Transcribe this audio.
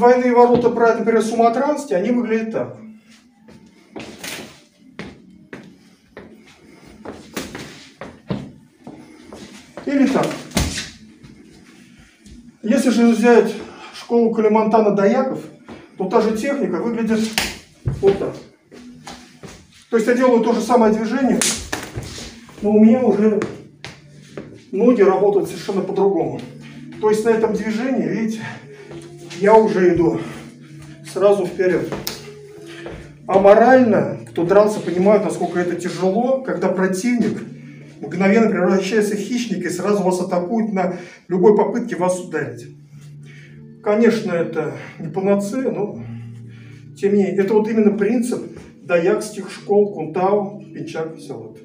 двойные ворота брать, например, суматранские, они выглядят так. Или так. Если же взять школу Калимантана Даяков, то та же техника выглядит вот так. То есть я делаю то же самое движение, но у меня уже ноги работают совершенно по-другому. То есть на этом движении, видите, я уже иду сразу вперед. А морально, кто дрался, понимают, насколько это тяжело, когда противник мгновенно превращается в хищника и сразу вас атакует на любой попытке вас ударить. Конечно, это не панацея, но тем не менее, это вот именно принцип даякских школ Кунтау, Пинчак, Веселот.